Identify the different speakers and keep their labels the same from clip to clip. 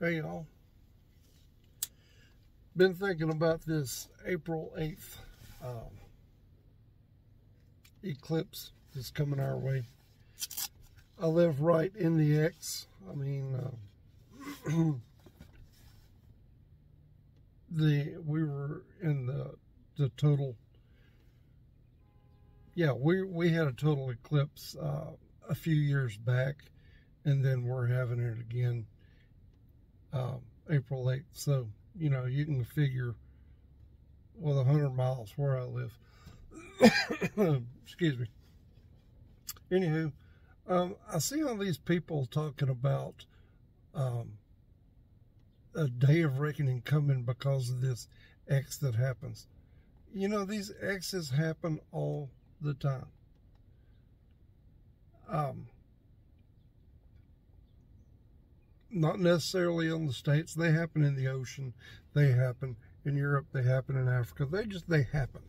Speaker 1: Hey y'all. Been thinking about this April 8th um, eclipse that's coming our way. I live right in the X. I mean, uh, the we were in the the total. Yeah, we we had a total eclipse uh, a few years back, and then we're having it again um, April 8th. So, you know, you can figure with 100 miles where I live. Excuse me. Anywho, um, I see all these people talking about um, a day of reckoning coming because of this X that happens. You know, these X's happen all the time. Um, not necessarily in the states. They happen in the ocean. They happen in Europe. They happen in Africa. They just they happen.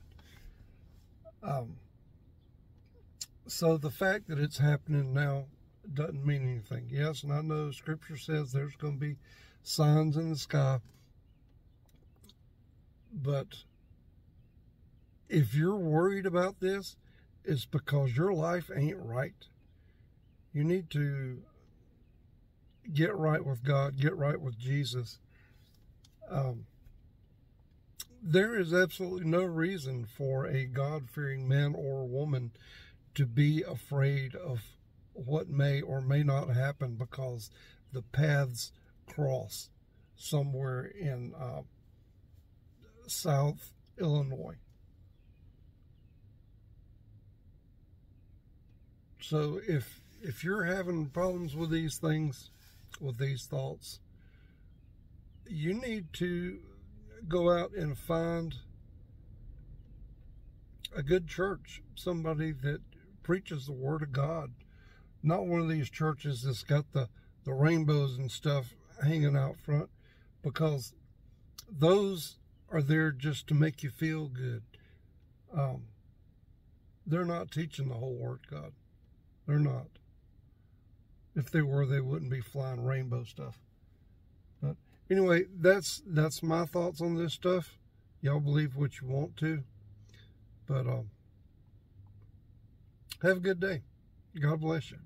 Speaker 1: Um, so the fact that it's happening now doesn't mean anything. Yes, and I know Scripture says there's going to be signs in the sky, but if you're worried about this, it's because your life ain't right. You need to get right with God, get right with Jesus. Um, there is absolutely no reason for a God fearing man or woman to be afraid of what may or may not happen because the paths cross somewhere in uh, South Illinois. So if if you're having problems with these things, with these thoughts, you need to go out and find a good church, somebody that preaches the Word of God, not one of these churches that's got the, the rainbows and stuff hanging out front, because those are there just to make you feel good. Um, they're not teaching the whole Word of God. They're not. If they were, they wouldn't be flying rainbow stuff. But anyway, that's that's my thoughts on this stuff. Y'all believe what you want to. But um, have a good day. God bless you.